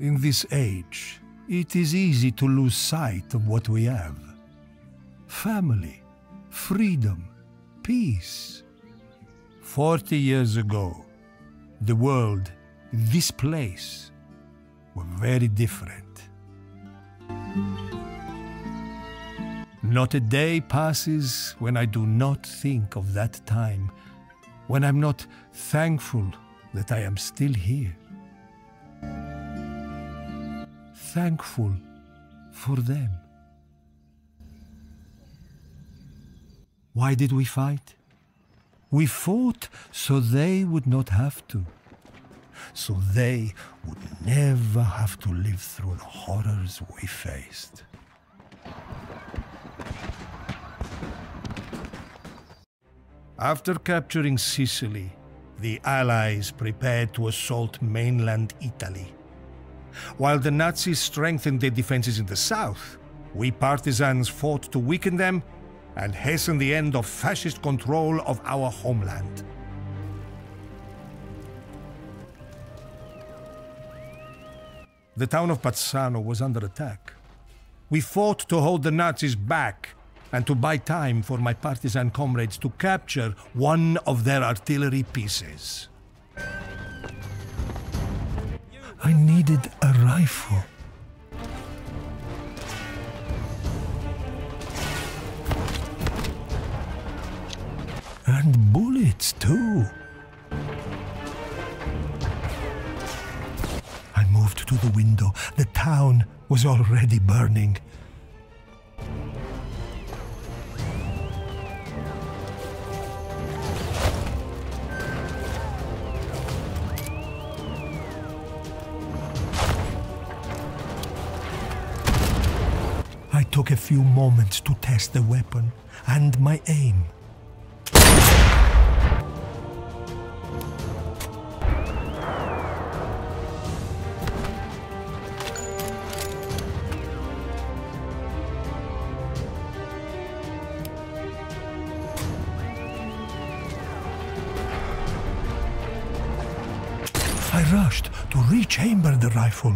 In this age, it is easy to lose sight of what we have family, freedom, peace. Forty years ago, the world, this place, were very different. Not a day passes when I do not think of that time, when I'm not thankful that I am still here. Thankful for them. Why did we fight? We fought so they would not have to. So they would never have to live through the horrors we faced. After capturing Sicily, the Allies prepared to assault mainland Italy. While the Nazis strengthened their defenses in the south, we partisans fought to weaken them and hasten the end of fascist control of our homeland. The town of Pazzano was under attack. We fought to hold the Nazis back and to buy time for my partisan comrades to capture one of their artillery pieces. I needed a rifle. And bullets, too. I moved to the window. The town was already burning. Took a few moments to test the weapon and my aim. I rushed to rechamber the rifle.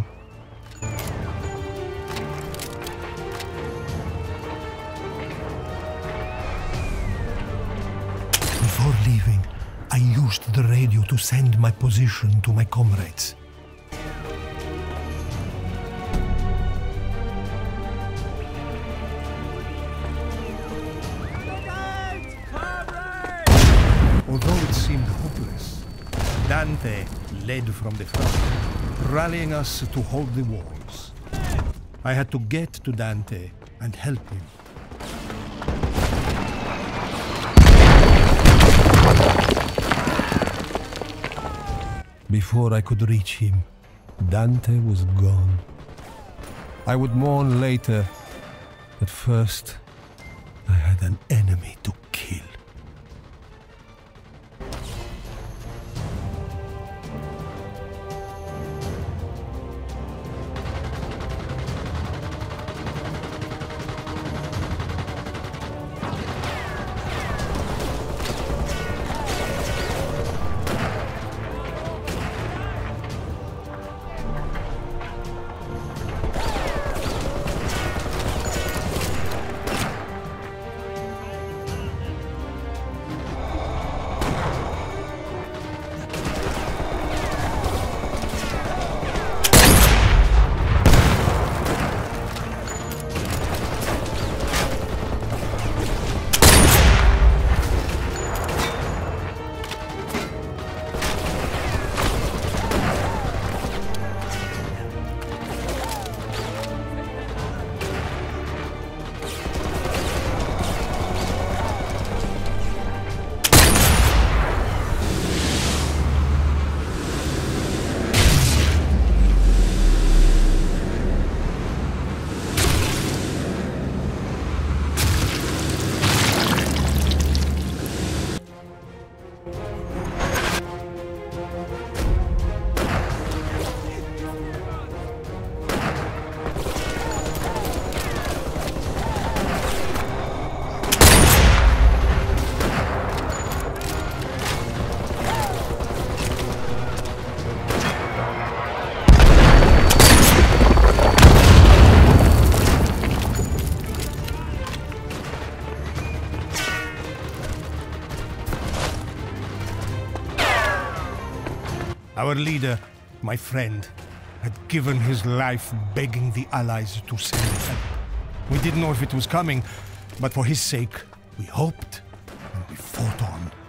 Before leaving, I used the radio to send my position to my comrades. Although it seemed hopeless, Dante led from the front, rallying us to hold the walls. I had to get to Dante and help him. Before I could reach him, Dante was gone. I would mourn later, but first, I had an enemy to kill. Our leader, my friend, had given his life begging the Allies to send help. We didn't know if it was coming, but for his sake, we hoped and we fought on.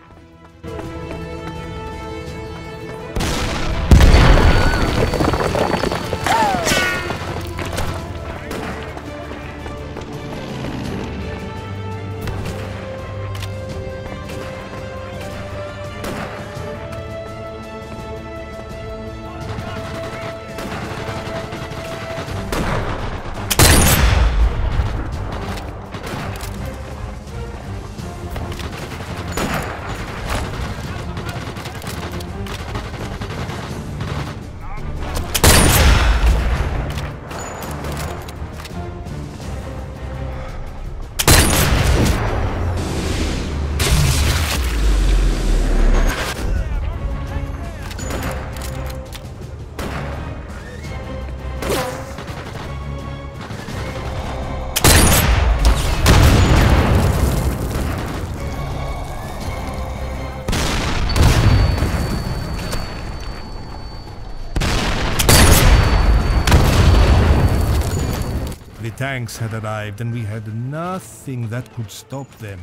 The tanks had arrived, and we had nothing that could stop them.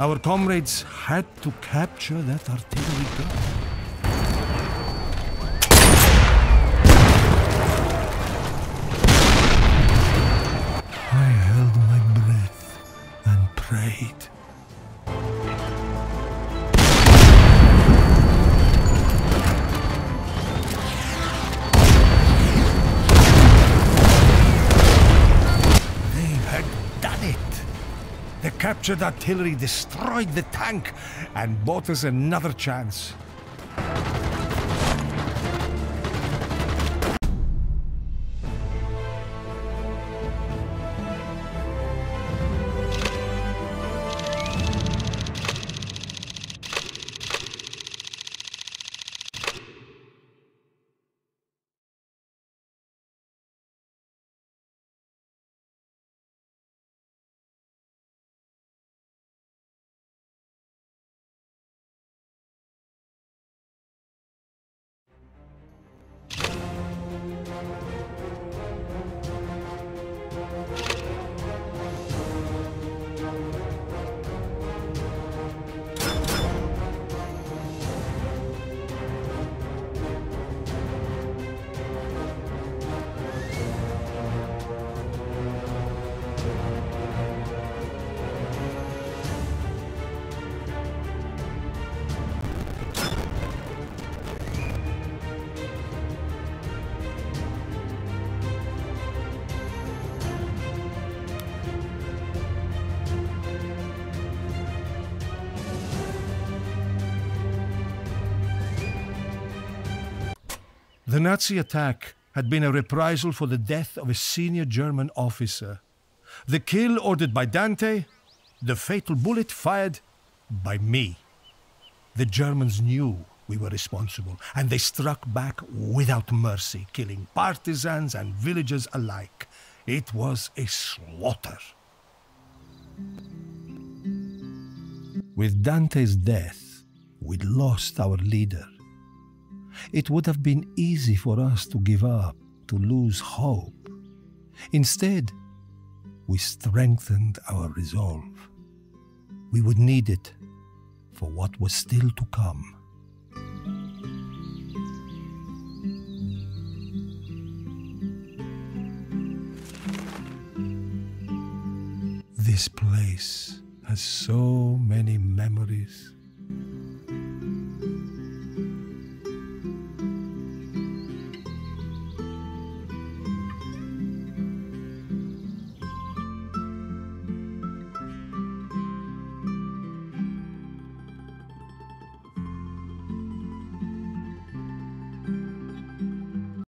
Our comrades had to capture that artillery gun. I held my breath and prayed. Captured artillery destroyed the tank and bought us another chance. The Nazi attack had been a reprisal for the death of a senior German officer. The kill ordered by Dante, the fatal bullet fired by me. The Germans knew we were responsible, and they struck back without mercy, killing partisans and villagers alike. It was a slaughter. With Dante's death, we'd lost our leader. It would have been easy for us to give up, to lose hope. Instead, we strengthened our resolve. We would need it for what was still to come. This place has so many memories.